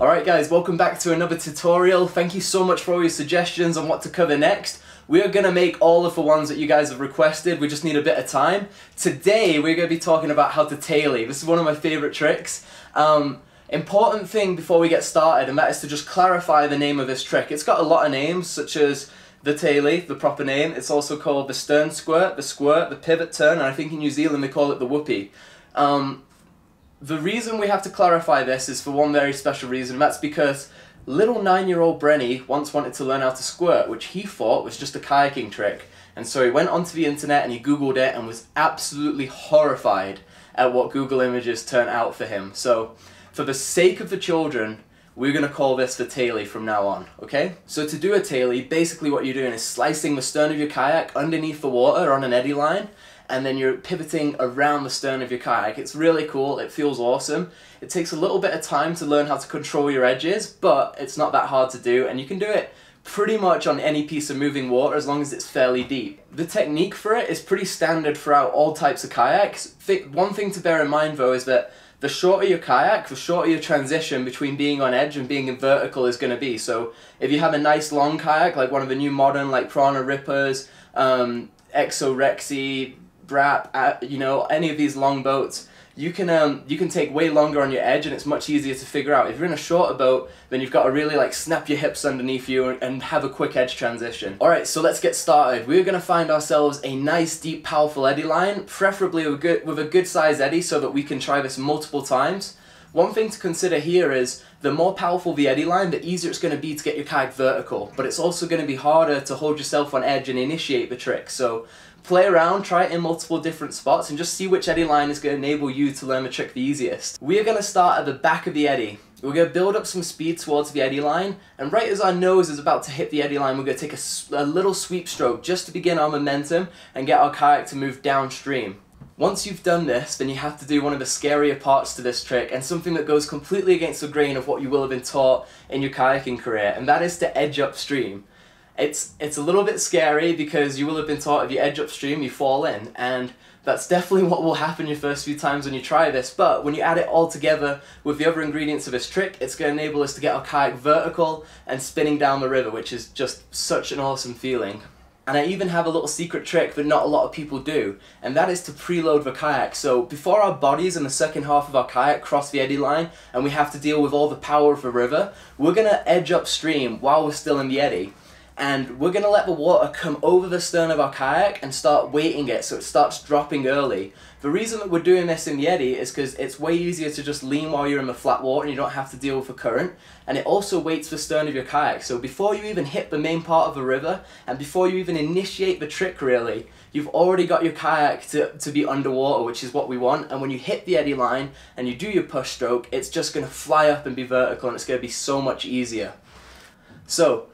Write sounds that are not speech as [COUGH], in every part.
Alright guys, welcome back to another tutorial. Thank you so much for all your suggestions on what to cover next. We are going to make all of the ones that you guys have requested, we just need a bit of time. Today we're going to be talking about how to tailee. This is one of my favourite tricks. Um, important thing before we get started, and that is to just clarify the name of this trick. It's got a lot of names, such as the tailee, the proper name. It's also called the stern squirt, the squirt, the pivot turn, and I think in New Zealand they call it the whoopee. Um, the reason we have to clarify this is for one very special reason, and that's because little nine-year-old Brenny once wanted to learn how to squirt, which he thought was just a kayaking trick. And so he went onto the internet and he googled it and was absolutely horrified at what Google Images turned out for him. So for the sake of the children, we're to call this the tailee from now on, okay? So to do a tailee, basically what you're doing is slicing the stern of your kayak underneath the water on an eddy line, and then you're pivoting around the stern of your kayak. It's really cool, it feels awesome. It takes a little bit of time to learn how to control your edges, but it's not that hard to do, and you can do it pretty much on any piece of moving water as long as it's fairly deep. The technique for it is pretty standard throughout all types of kayaks. One thing to bear in mind though is that the shorter your kayak, the shorter your transition between being on edge and being in vertical is going to be. So if you have a nice long kayak, like one of the new modern, like Pyranha Rippers, um, Exo Rexy, Brap, uh, you know, any of these long boats, you can um, you can take way longer on your edge and it's much easier to figure out. If you're in a shorter boat, then you've got to really like snap your hips underneath you and have a quick edge transition. Alright, so let's get started. We're going to find ourselves a nice, deep, powerful eddy line, preferably with, good, with a good size eddy so that we can try this multiple times. One thing to consider here is the more powerful the eddy line, the easier it's going to be to get your kayak vertical, but it's also going to be harder to hold yourself on edge and initiate the trick. So play around, try it in multiple different spots, and just see which eddy line is going to enable you to learn the trick the easiest. We are going to start at the back of the eddy. We're going to build up some speed towards the eddy line, and right as our nose is about to hit the eddy line, we're going to take a, a little sweep stroke just to begin our momentum and get our kayak to move downstream. Once you've done this, then you have to do one of the scarier parts to this trick, and something that goes completely against the grain of what you will have been taught in your kayaking career, and that is to edge upstream. It's, it's a little bit scary because you will have been taught if you edge upstream, you fall in, and that's definitely what will happen your first few times when you try this, but when you add it all together with the other ingredients of this trick, it's going to enable us to get our kayak vertical and spinning down the river, which is just such an awesome feeling. And I even have a little secret trick that not a lot of people do, and that is to preload the kayak. So before our bodies and the second half of our kayak cross the eddy line and we have to deal with all the power of the river, we're to edge upstream while we're still in the eddy and we're going to let the water come over the stern of our kayak and start weighting it so it starts dropping early. The reason that we're doing this in the eddy is because it's way easier to just lean while you're in the flat water and you don't have to deal with the current and it also weights the stern of your kayak so before you even hit the main part of the river and before you even initiate the trick really you've already got your kayak to, to be underwater which is what we want and when you hit the eddy line and you do your push stroke it's just going to fly up and be vertical and it's going to be so much easier. So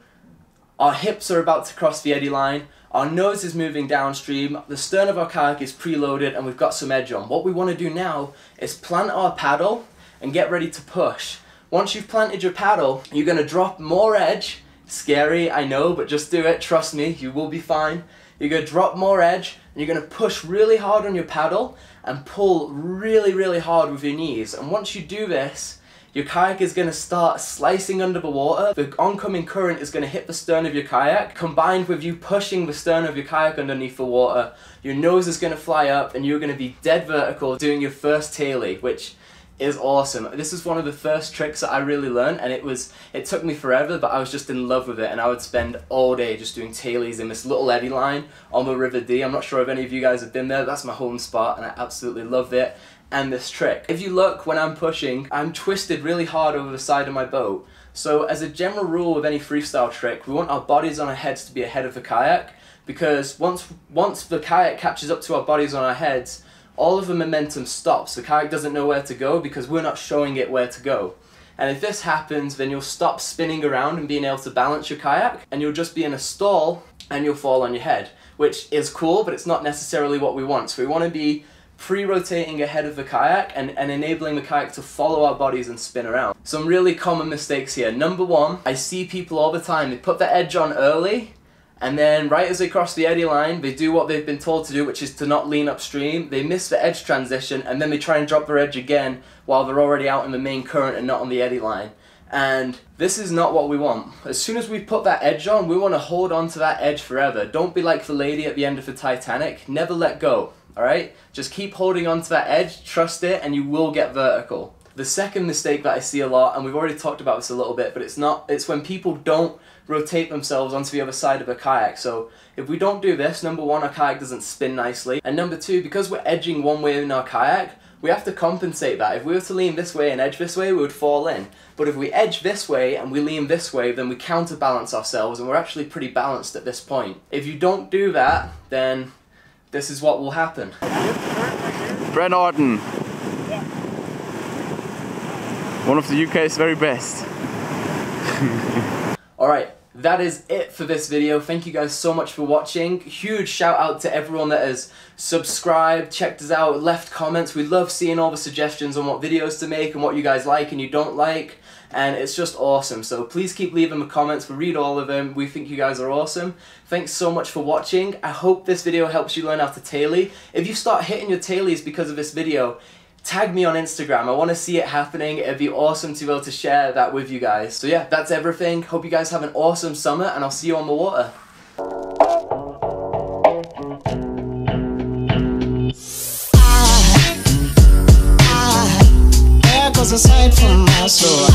our hips are about to cross the eddy line, our nose is moving downstream, the stern of our kayak is preloaded and we've got some edge on. What we want to do now is plant our paddle and get ready to push. Once you've planted your paddle, you're going to drop more edge. Scary, I know, but just do it, trust me, you will be fine. You're going to drop more edge and you're going to push really hard on your paddle and pull really, really hard with your knees. And once you do this, your kayak is going to start slicing under the water. The oncoming current is going to hit the stern of your kayak. Combined with you pushing the stern of your kayak underneath the water, your nose is going to fly up and you're going to be dead vertical doing your first tailee, which is awesome. This is one of the first tricks that I really learned and it was, it took me forever but I was just in love with it and I would spend all day just doing tailees in this little eddy line on the River Dee. I'm not sure if any of you guys have been there, that's my home spot and I absolutely love it and this trick. If you look when I'm pushing, I'm twisted really hard over the side of my boat. So as a general rule with any freestyle trick, we want our bodies on our heads to be ahead of the kayak because once, once the kayak catches up to our bodies on our heads, all of the momentum stops. The kayak doesn't know where to go because we're not showing it where to go. And if this happens, then you'll stop spinning around and being able to balance your kayak, and you'll just be in a stall and you'll fall on your head, which is cool, but it's not necessarily what we want. So we want to be pre-rotating ahead of the kayak and, and enabling the kayak to follow our bodies and spin around. Some really common mistakes here. Number one, I see people all the time, they put the edge on early And then right as they cross the eddy line, they do what they've been told to do, which is to not lean upstream. They miss the edge transition and then they try and drop their edge again while they're already out in the main current and not on the eddy line. And this is not what we want. As soon as we put that edge on, we want to hold on to that edge forever. Don't be like the lady at the end of the Titanic. Never let go, alright? Just keep holding on to that edge, trust it, and you will get vertical. The second mistake that I see a lot, and we've already talked about this a little bit, but it's not, it's when people don't rotate themselves onto the other side of a kayak. So if we don't do this, number one, our kayak doesn't spin nicely. And number two, because we're edging one way in our kayak, we have to compensate that. If we were to lean this way and edge this way, we would fall in. But if we edge this way and we lean this way, then we counterbalance ourselves and we're actually pretty balanced at this point. If you don't do that, then this is what will happen. Bren Orton. One of the UK's very best. [LAUGHS] Alright, that is it for this video. Thank you guys so much for watching. Huge shout out to everyone that has subscribed, checked us out, left comments. We love seeing all the suggestions on what videos to make and what you guys like and you don't like. And it's just awesome. So please keep leaving the comments. We read all of them. We think you guys are awesome. Thanks so much for watching. I hope this video helps you learn how to tailee. If you start hitting your tailees because of this video, tag me on Instagram. I want to see it happening. It'd be awesome to be able to share that with you guys. So yeah, that's everything. Hope you guys have an awesome summer and I'll see you on the water. I, I, there goes a sight from my soul. I,